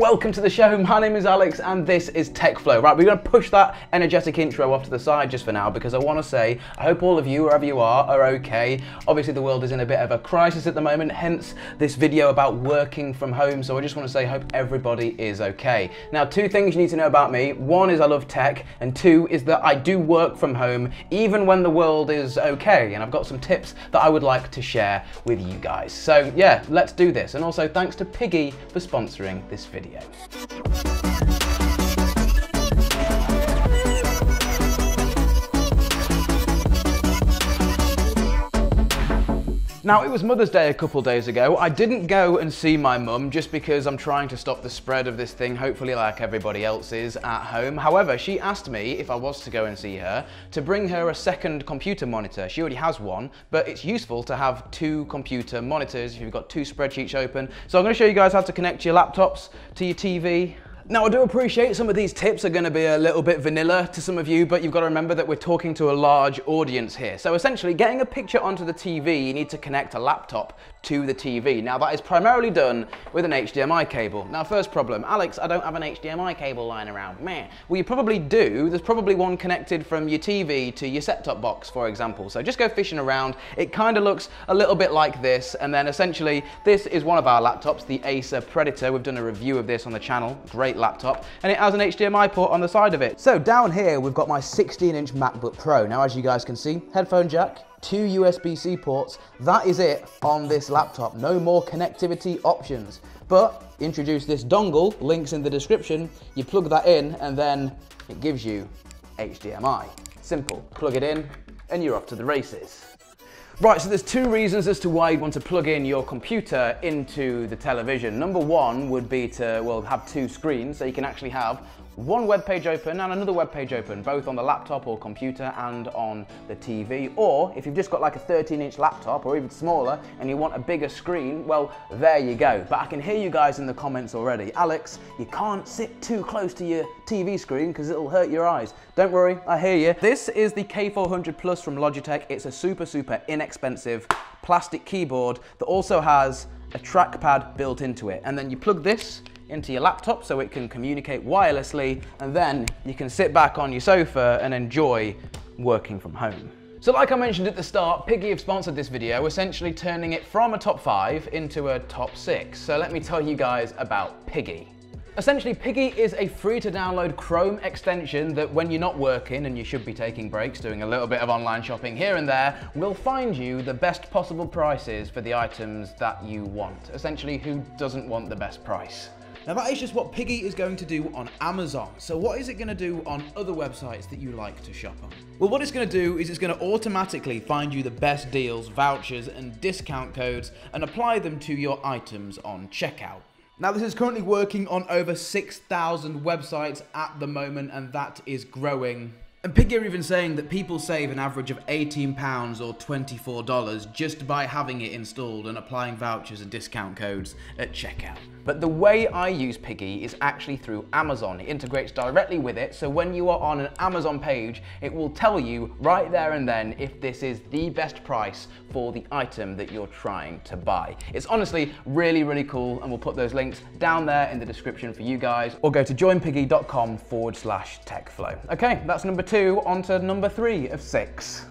welcome to the show. My name is Alex and this is TechFlow. Right, we're going to push that energetic intro off to the side just for now because I want to say I hope all of you, wherever you are, are okay. Obviously, the world is in a bit of a crisis at the moment, hence this video about working from home. So I just want to say, hope everybody is okay. Now, two things you need to know about me. One is I love tech, and two is that I do work from home even when the world is okay. And I've got some tips that I would like to share with you guys. So yeah, let's do this. And also thanks to Piggy for sponsoring this video. Now, it was Mother's Day a couple days ago. I didn't go and see my mum just because I'm trying to stop the spread of this thing, hopefully like everybody else is at home. However, she asked me if I was to go and see her to bring her a second computer monitor. She already has one, but it's useful to have two computer monitors if you've got two spreadsheets open. So I'm gonna show you guys how to connect your laptops to your TV now I do appreciate some of these tips are going to be a little bit vanilla to some of you, but you've got to remember that we're talking to a large audience here. So essentially getting a picture onto the TV, you need to connect a laptop to the TV. Now that is primarily done with an HDMI cable. Now first problem, Alex, I don't have an HDMI cable lying around. Meh. Well you probably do. There's probably one connected from your TV to your set-top box, for example. So just go fishing around. It kind of looks a little bit like this, and then essentially this is one of our laptops, the Acer Predator. We've done a review of this on the channel. Great laptop, and it has an HDMI port on the side of it. So down here, we've got my 16 inch MacBook Pro. Now, as you guys can see, headphone jack, two USB-C ports. That is it on this laptop. No more connectivity options. But introduce this dongle, links in the description. You plug that in and then it gives you HDMI. Simple, plug it in and you're off to the races. Right, so there's two reasons as to why you'd want to plug in your computer into the television. Number one would be to, well, have two screens, so you can actually have one web page open and another web page open, both on the laptop or computer and on the TV. Or if you've just got like a 13 inch laptop or even smaller and you want a bigger screen, well, there you go. But I can hear you guys in the comments already. Alex, you can't sit too close to your TV screen because it'll hurt your eyes. Don't worry, I hear you. This is the K400 Plus from Logitech. It's a super, super inexpensive plastic keyboard that also has a trackpad built into it. And then you plug this into your laptop so it can communicate wirelessly, and then you can sit back on your sofa and enjoy working from home. So like I mentioned at the start, Piggy have sponsored this video, essentially turning it from a top five into a top six. So let me tell you guys about Piggy. Essentially, Piggy is a free to download Chrome extension that when you're not working and you should be taking breaks, doing a little bit of online shopping here and there, will find you the best possible prices for the items that you want. Essentially, who doesn't want the best price? Now that is just what Piggy is going to do on Amazon. So what is it going to do on other websites that you like to shop on? Well, what it's going to do is it's going to automatically find you the best deals, vouchers and discount codes and apply them to your items on checkout. Now this is currently working on over 6,000 websites at the moment and that is growing and Piggy are even saying that people save an average of £18 or $24 just by having it installed and applying vouchers and discount codes at checkout. But the way I use Piggy is actually through Amazon. It integrates directly with it, so when you are on an Amazon page, it will tell you right there and then if this is the best price for the item that you're trying to buy. It's honestly really, really cool, and we'll put those links down there in the description for you guys, or go to joinpiggy.com forward slash techflow. Okay, that's number two, on to number three of six.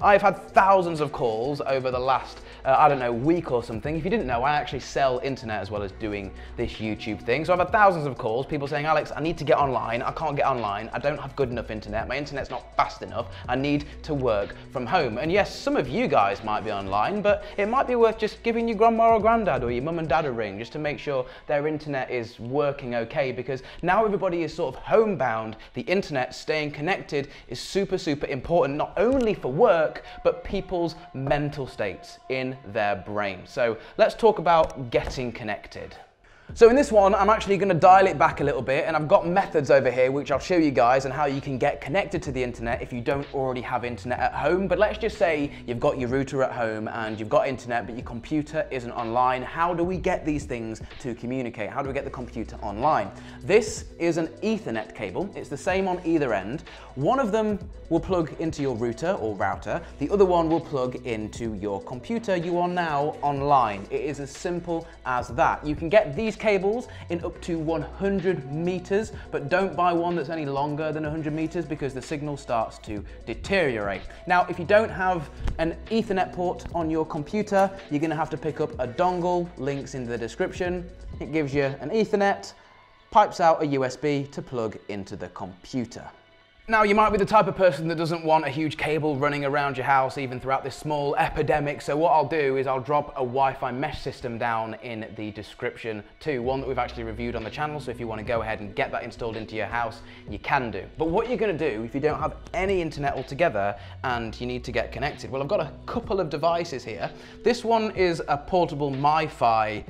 I've had thousands of calls over the last uh, I don't know, week or something. If you didn't know, I actually sell internet as well as doing this YouTube thing. So I've had thousands of calls, people saying, Alex, I need to get online. I can't get online. I don't have good enough internet. My internet's not fast enough. I need to work from home. And yes, some of you guys might be online, but it might be worth just giving your grandma or granddad or your mum and dad a ring just to make sure their internet is working okay because now everybody is sort of homebound. The internet staying connected is super, super important, not only for work, but people's mental states in their brain. So let's talk about getting connected. So in this one, I'm actually gonna dial it back a little bit and I've got methods over here which I'll show you guys and how you can get connected to the internet if you don't already have internet at home. But let's just say you've got your router at home and you've got internet but your computer isn't online. How do we get these things to communicate? How do we get the computer online? This is an ethernet cable. It's the same on either end. One of them will plug into your router or router. The other one will plug into your computer. You are now online. It is as simple as that. You can get these use cables in up to 100 meters, but don't buy one that's any longer than 100 meters because the signal starts to deteriorate. Now, if you don't have an ethernet port on your computer, you're gonna have to pick up a dongle, links in the description. It gives you an ethernet, pipes out a USB to plug into the computer. Now, you might be the type of person that doesn't want a huge cable running around your house even throughout this small epidemic, so what I'll do is I'll drop a Wi-Fi mesh system down in the description too, one that we've actually reviewed on the channel, so if you want to go ahead and get that installed into your house, you can do. But what you're going to do if you don't have any internet altogether and you need to get connected, well, I've got a couple of devices here. This one is a portable MiFi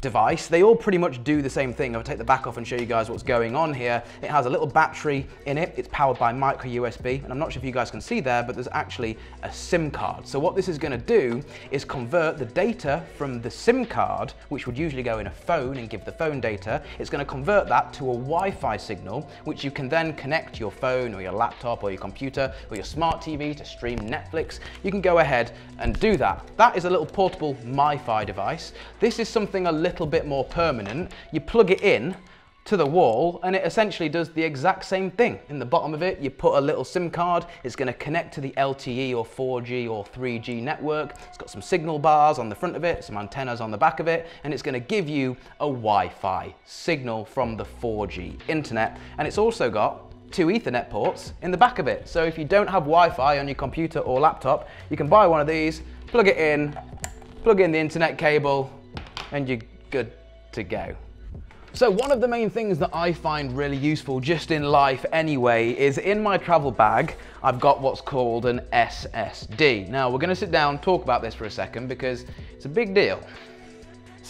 device. They all pretty much do the same thing. I'll take the back off and show you guys what's going on here. It has a little battery in it. It's powered by micro USB, and I'm not sure if you guys can see there, but there's actually a SIM card. So what this is gonna do is convert the data from the SIM card, which would usually go in a phone and give the phone data, it's gonna convert that to a Wi-Fi signal, which you can then connect your phone or your laptop or your computer or your smart TV to stream Netflix. You can go ahead and do that. That is a little portable MiFi device. This is something a little bit more permanent. You plug it in to the wall and it essentially does the exact same thing. In the bottom of it, you put a little SIM card. It's going to connect to the LTE or 4G or 3G network. It's got some signal bars on the front of it, some antennas on the back of it, and it's going to give you a Wi-Fi signal from the 4G internet. And it's also got two ethernet ports in the back of it. So if you don't have Wi-Fi on your computer or laptop, you can buy one of these, plug it in, plug in the internet cable, and you're good to go. So one of the main things that I find really useful just in life anyway is in my travel bag, I've got what's called an SSD. Now we're gonna sit down talk about this for a second because it's a big deal.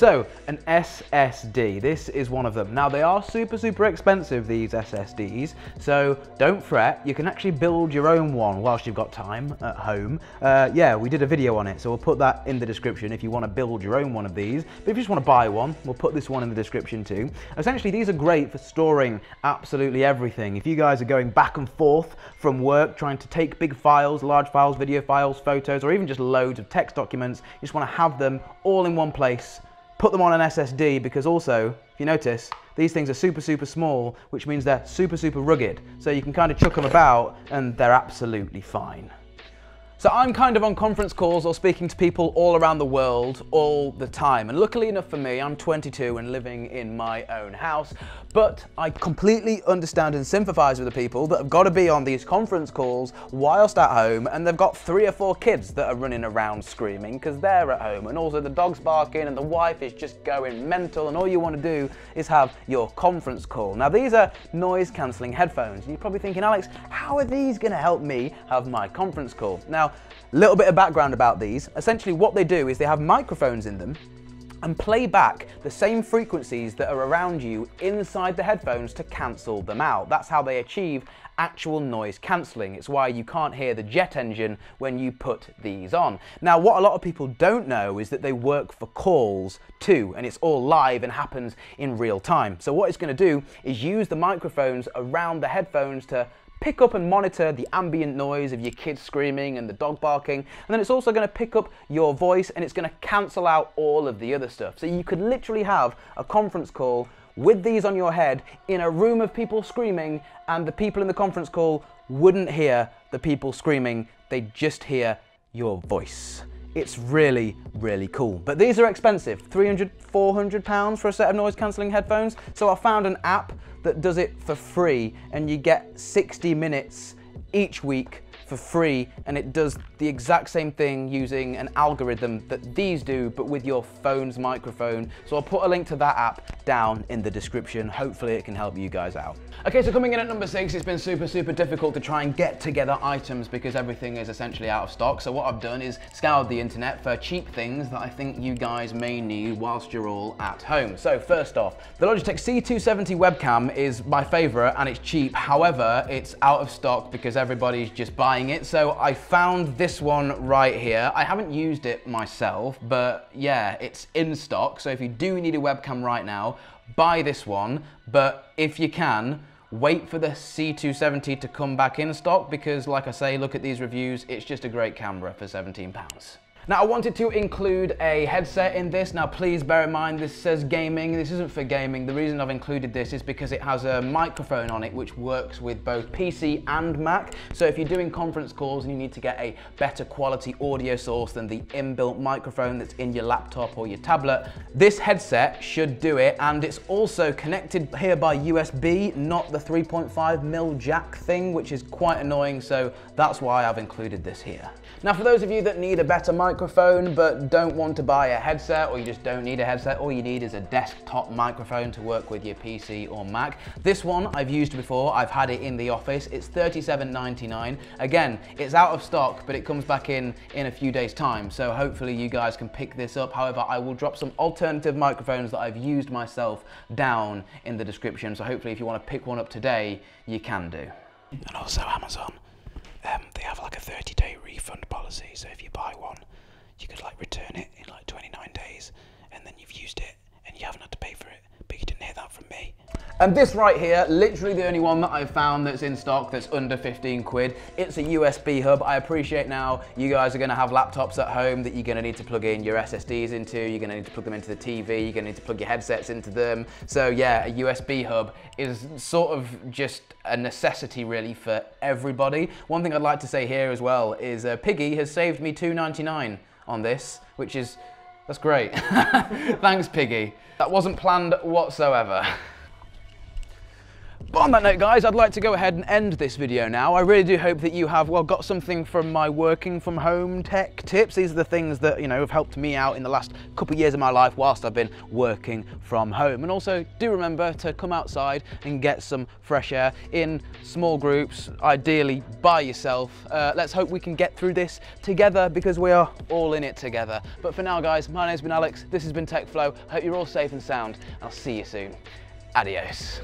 So, an SSD, this is one of them. Now they are super, super expensive, these SSDs, so don't fret, you can actually build your own one whilst you've got time at home. Uh, yeah, we did a video on it, so we'll put that in the description if you want to build your own one of these. But if you just want to buy one, we'll put this one in the description too. Essentially, these are great for storing absolutely everything. If you guys are going back and forth from work, trying to take big files, large files, video files, photos, or even just loads of text documents, you just want to have them all in one place put them on an SSD because also, if you notice, these things are super, super small, which means they're super, super rugged. So you can kind of chuck them about and they're absolutely fine. So I'm kind of on conference calls or speaking to people all around the world all the time. And luckily enough for me, I'm 22 and living in my own house. But I completely understand and sympathize with the people that have got to be on these conference calls whilst at home and they've got three or four kids that are running around screaming because they're at home and also the dog's barking and the wife is just going mental and all you want to do is have your conference call. Now these are noise cancelling headphones and you're probably thinking, Alex, how are these going to help me have my conference call? Now a little bit of background about these. Essentially what they do is they have microphones in them and play back the same frequencies that are around you inside the headphones to cancel them out. That's how they achieve actual noise cancelling. It's why you can't hear the jet engine when you put these on. Now, what a lot of people don't know is that they work for calls too, and it's all live and happens in real time. So what it's going to do is use the microphones around the headphones to pick up and monitor the ambient noise of your kids screaming and the dog barking. And then it's also going to pick up your voice and it's going to cancel out all of the other stuff. So you could literally have a conference call with these on your head in a room of people screaming and the people in the conference call wouldn't hear the people screaming. They'd just hear your voice. It's really, really cool. But these are expensive, 300, 400 pounds for a set of noise cancelling headphones. So I found an app that does it for free and you get 60 minutes each week for free and it does the exact same thing using an algorithm that these do but with your phone's microphone. So I'll put a link to that app down in the description. Hopefully it can help you guys out. Okay, so coming in at number six, it's been super, super difficult to try and get together items because everything is essentially out of stock. So what I've done is scoured the internet for cheap things that I think you guys may need whilst you're all at home. So first off, the Logitech C270 webcam is my favorite and it's cheap. However, it's out of stock because everybody's just buying buying it. So I found this one right here. I haven't used it myself, but yeah, it's in stock. So if you do need a webcam right now, buy this one. But if you can, wait for the C270 to come back in stock because like I say, look at these reviews, it's just a great camera for 17 pounds. Now I wanted to include a headset in this. Now please bear in mind this says gaming. This isn't for gaming. The reason I've included this is because it has a microphone on it which works with both PC and Mac. So if you're doing conference calls and you need to get a better quality audio source than the inbuilt microphone that's in your laptop or your tablet, this headset should do it. And it's also connected here by USB, not the 3.5 mil jack thing, which is quite annoying. So that's why I've included this here. Now for those of you that need a better microphone but don't want to buy a headset or you just don't need a headset, all you need is a desktop microphone to work with your PC or Mac. This one I've used before, I've had it in the office, it's $37.99. Again, it's out of stock but it comes back in in a few days time so hopefully you guys can pick this up. However, I will drop some alternative microphones that I've used myself down in the description so hopefully if you want to pick one up today, you can do. And also Amazon um, they have like a 30 day refund policy. So if you buy one, you could like return it in like 29 days and then you've used it and you haven't had to pay for it. But you didn't hear that from me. And this right here, literally the only one that I've found that's in stock that's under 15 quid. It's a USB hub. I appreciate now you guys are gonna have laptops at home that you're gonna need to plug in your SSDs into, you're gonna need to plug them into the TV, you're gonna need to plug your headsets into them. So yeah, a USB hub is sort of just a necessity really for everybody. One thing I'd like to say here as well is uh, Piggy has saved me 2.99 on this, which is, that's great. Thanks Piggy. That wasn't planned whatsoever. But on that note, guys, I'd like to go ahead and end this video now. I really do hope that you have, well, got something from my working from home tech tips. These are the things that, you know, have helped me out in the last couple of years of my life whilst I've been working from home. And also, do remember to come outside and get some fresh air in small groups, ideally by yourself. Uh, let's hope we can get through this together because we are all in it together. But for now, guys, my name's been Alex. This has been TechFlow. Hope you're all safe and sound. I'll see you soon. Aries.